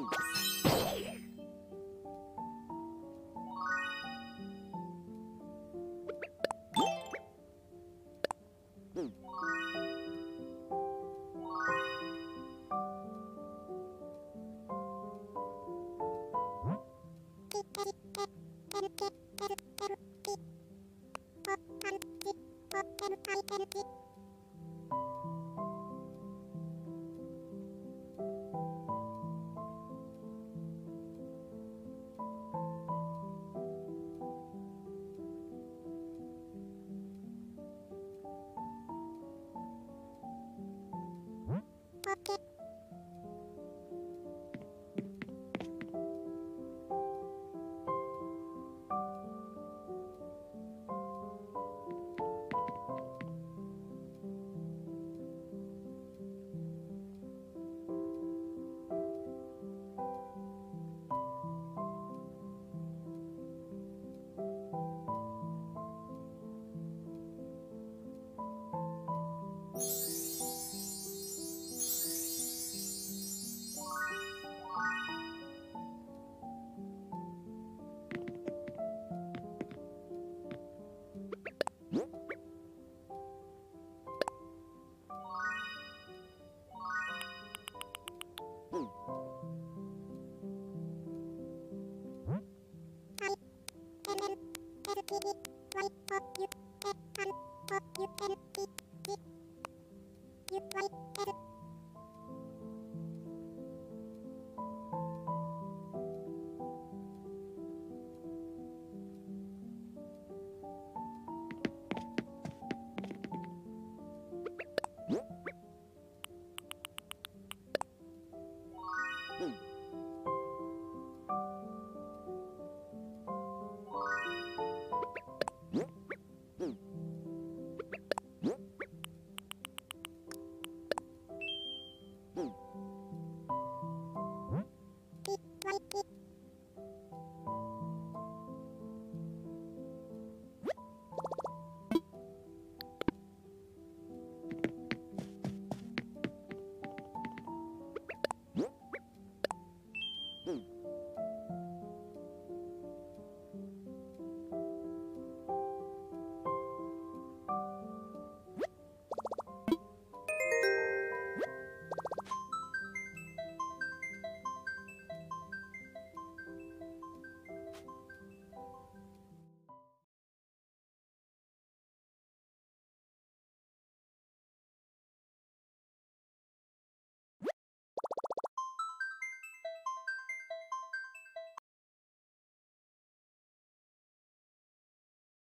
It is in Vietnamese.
Ooh. you can, you can, you.